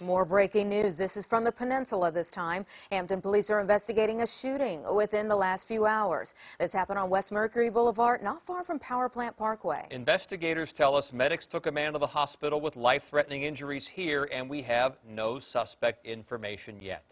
More breaking news. This is from the peninsula this time. Hampton police are investigating a shooting within the last few hours. This happened on West Mercury Boulevard, not far from Power Plant Parkway. Investigators tell us medics took a man to the hospital with life-threatening injuries here, and we have no suspect information yet.